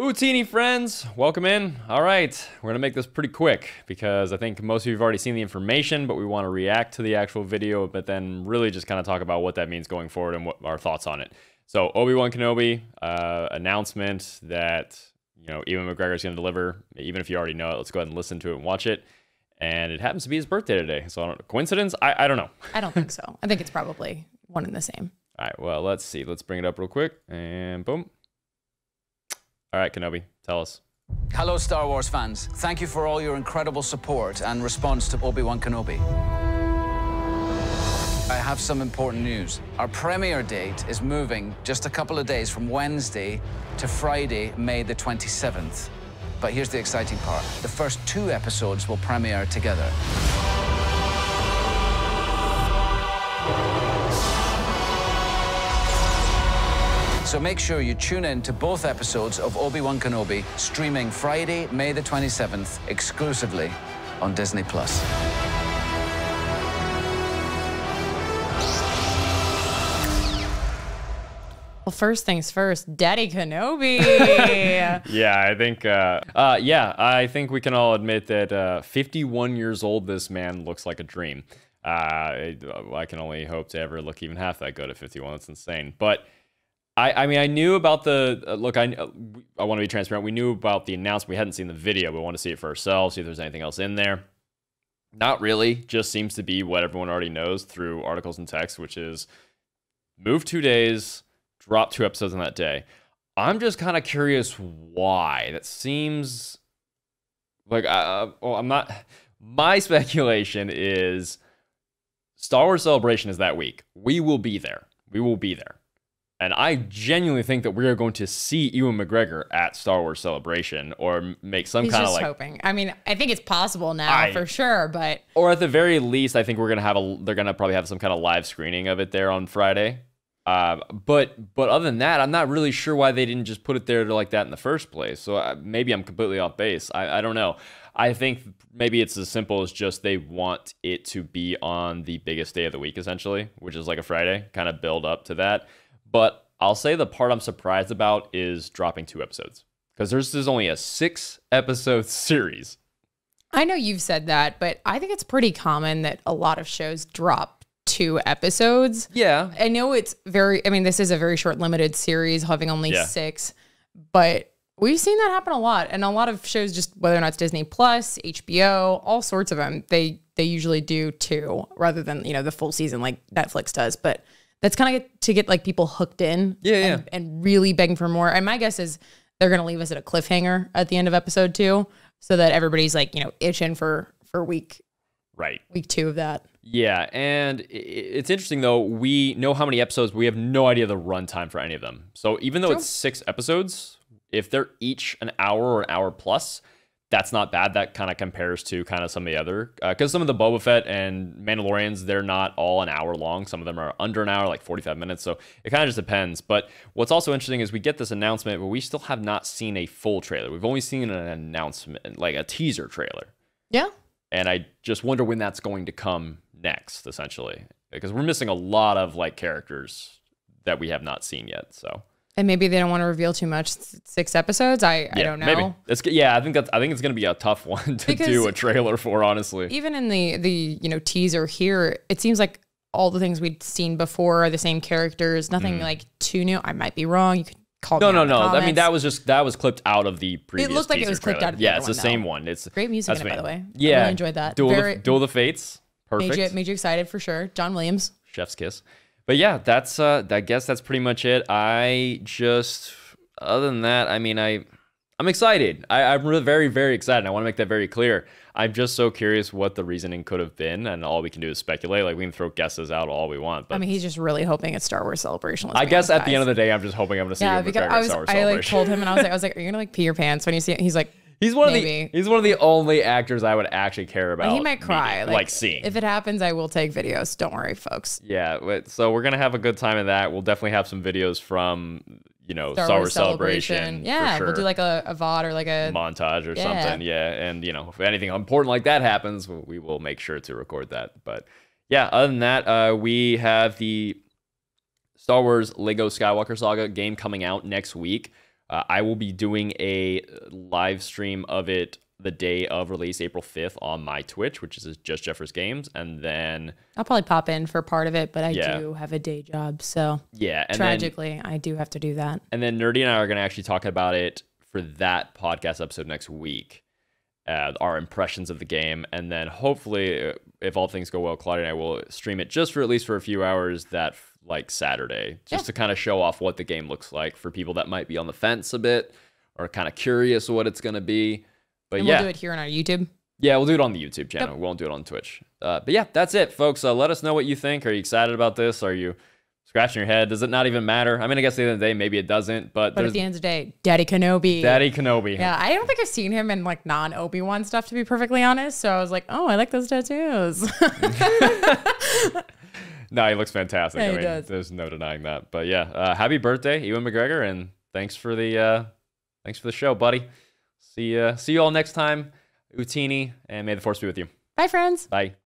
Utini friends, welcome in. All right, we're gonna make this pretty quick because I think most of you have already seen the information, but we want to react to the actual video, but then really just kind of talk about what that means going forward and what our thoughts on it. So Obi-Wan Kenobi uh, announcement that you know Ewan McGregor is gonna deliver. Even if you already know it, let's go ahead and listen to it and watch it. And it happens to be his birthday today, so I don't, coincidence? I, I don't know. I don't think so. I think it's probably one and the same. All right, well let's see. Let's bring it up real quick and boom. All right, Kenobi, tell us. Hello, Star Wars fans. Thank you for all your incredible support and response to Obi-Wan Kenobi. I have some important news. Our premiere date is moving just a couple of days from Wednesday to Friday, May the 27th. But here's the exciting part. The first two episodes will premiere together. So make sure you tune in to both episodes of Obi-Wan Kenobi, streaming Friday, May the 27th, exclusively on Disney+. Plus. Well, first things first, Daddy Kenobi. yeah, I think, uh, uh, yeah, I think we can all admit that uh, 51 years old, this man looks like a dream. Uh, I, I can only hope to ever look even half that good at 51. That's insane. But I, I mean, I knew about the uh, look. I, I want to be transparent. We knew about the announcement. We hadn't seen the video. We want to see it for ourselves. See if there's anything else in there. Not really. Just seems to be what everyone already knows through articles and text, which is move two days, drop two episodes on that day. I'm just kind of curious why. That seems like uh, well, I'm not. My speculation is Star Wars Celebration is that week. We will be there. We will be there. And I genuinely think that we are going to see Ewan McGregor at Star Wars Celebration or make some kind of just like. hoping. I mean, I think it's possible now I- for sure, but Or at the very least, I think we're gonna have a. They're gonna probably have some kind of live screening of it there on Friday. Uh, but but other than that, I'm not really sure why they didn't just put it there like that in the first place. So uh, maybe I'm completely off base. I, I don't know. I think maybe it's as simple as just they want it to be on the biggest day of the week, essentially, which is like a Friday, kind of build up to that. But I'll say the part I'm surprised about is dropping two episodes because there's, there's only a six episode series. I know you've said that, but I think it's pretty common that a lot of shows drop two episodes. Yeah, I know it's very, I mean, this is a very short, limited series, having only Yeah. six, but we've seen that happen a lot. And a lot of shows, just whether or not it's Disney Plus, HBO, all sorts of them, they they usually do two rather than you know the full season like Netflix does. But that's kind of to get like people hooked in, Yeah, and, and really begging for more. And my guess is they're gonna leave us at a cliffhanger at the end of episode two, so that everybody's like you know itching for for week right. week two of that. Yeah, and it's interesting though. We know how many episodes. We have no idea the runtime for any of them. So even though True. it's six episodes, if they're each an hour or an hour plus, that's not bad. That kind of compares to kind of some of the other uh, because some of the Boba Fett and Mandalorians they're not all an hour long. Some of them are under an hour, like forty five minutes. So it kind of just depends. But what's also interesting is we get this announcement, but we still have not seen a full trailer. We've only seen an announcement, like a teaser trailer Yeah, and I just wonder when that's going to come next, essentially, because we're missing a lot of like characters that we have not seen yet. So and maybe they don't want to reveal too much. Six episodes, I I don't know. Maybe it's yeah. I think that's I think it's gonna be a tough one to Because- do a trailer for, honestly. even in the the you know teaser here, it seems like all the things we'd seen before are the same characters. Nothing like too new. I might be wrong. You could call Mm. No, no, the no. I mean, that was just that was clipped out of the previous. It looked like it was clipped trailer. out of the Yeah, it's the one, same though. one. It's great music in it, by the way. I Yeah, really enjoyed that. Duel, Very, of, Duel the Fates. Perfect. made you, made you excited for sure. John Williams. chef's kiss but yeah that's uh i guess that's pretty much it. I just other than that i mean i i'm excited. I, i'm really very very excited i want to make that very clear. I'm just so curious what the reasoning could have been and all we can do is speculate. Like we can throw guesses out all we want but I mean, he's just really hoping it's Star Wars Celebration. I guess at the end of the day i'm just hoping i'm gonna see yeah, because I was Star Wars I like told him and I was like I was like, are you gonna like pee your pants when you see it? He's like, he's one of the he's one of the only actors i would actually care about he might cry. meeting, like, seeing If it happens, I will take videos. Don't worry, folks. Yeah, so we're gonna have a good time in that. We'll definitely have some videos from you know Star, Wars Celebration. for Yeah, we'll do like a, a VOD or like a montage or Yeah. something. Yeah, and you know if anything important like that happens, we will make sure to record that. But yeah, other than that, uh, we have the Star Wars Lego Skywalker Saga game coming out next week. Uh, I will be doing a live stream of it the day of release, April 5th, on my Twitch, which is just Jeffers Games. And then, I'll probably pop in for part of it, but I Yeah. do have a day job, so yeah. And then, tragically, I do have to do that. and then Nerdy and I are going to actually talk about it for that podcast episode next week. Uh, our impressions of the game. And then hopefully, uh, if all things go well, Claudia and I will stream it just for at least for a few hours that like Saturday, just Yeah. to kind of show off what the game looks like for people that might be on the fence a bit or kind of curious what it's going to be. But And yeah, we'll do it here on our YouTube. yeah, we'll do it on the YouTube channel. We won't do it on Twitch. Uh, but yeah, that's it, folks. Uh, let us know what you think. Are you excited about this? Are you scratching your head? Does it not even matter? I mean, I guess at the end of the day, maybe it doesn't. But, But at the end of the day, Daddy Kenobi. Daddy Kenobi. Yeah, I don't think I've seen him in like non Obi Wan stuff to be perfectly honest. So I was like, oh, I like those tattoos. No, he looks fantastic. Yeah, I mean, does. there's no denying that. But yeah, uh, happy birthday, Ewan McGregor, and thanks for the uh, thanks for the show, buddy. See uh, see you all next time, Utini, and may the force be with you. Bye, friends. Bye.